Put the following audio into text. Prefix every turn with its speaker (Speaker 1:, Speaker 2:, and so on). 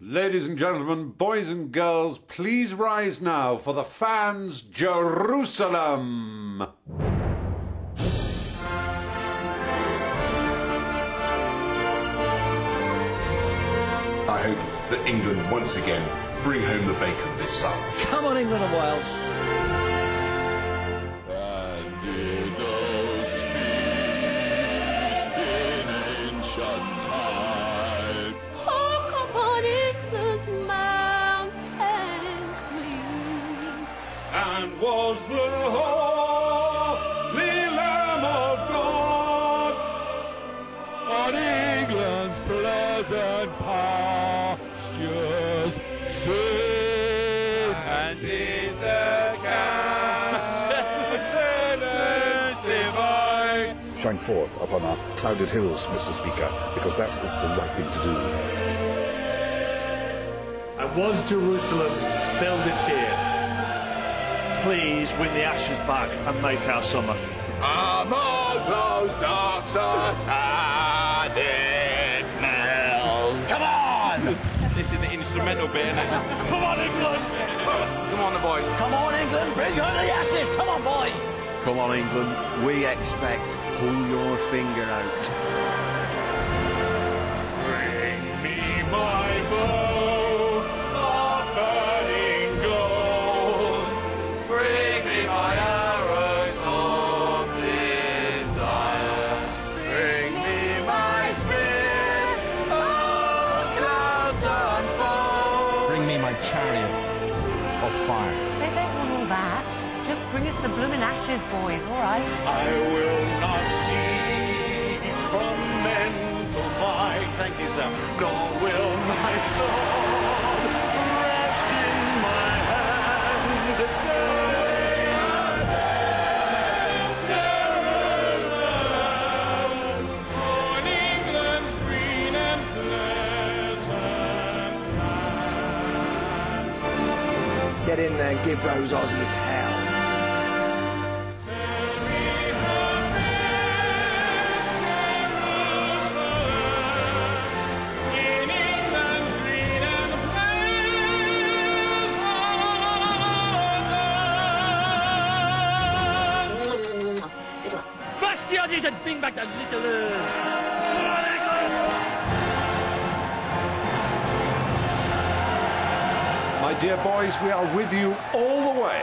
Speaker 1: Ladies and gentlemen, boys and girls, please rise now for the fans' Jerusalem.
Speaker 2: I hope that England once again bring home the bacon this summer.
Speaker 3: Come on, England and Wales.
Speaker 4: Was the holy Lamb of God.
Speaker 5: on England's pleasant pastures, sing.
Speaker 4: And in the countenance divine.
Speaker 6: shine forth upon our clouded hills, Mr. Speaker, because that is the right thing to do.
Speaker 7: And was Jerusalem builded here? Please win the Ashes back and make our summer.
Speaker 5: Among those satanic nails. Come on!
Speaker 4: This is the instrumental bit, isn't it?
Speaker 7: Come on, England!
Speaker 4: Come on, the boys.
Speaker 3: Come on, England, bring home the Ashes. Come on, boys.
Speaker 8: Come on, England. We expect. Pull your finger out.
Speaker 4: Bring me my
Speaker 9: chariot of fire.
Speaker 10: They don't want all that. Just bring us the bloomin' ashes, boys, all right?
Speaker 5: I will not cease
Speaker 11: Get in there and give those Aussies hell.
Speaker 4: And
Speaker 3: bring back the little.
Speaker 1: Uh, dear boys, we are with you all the way.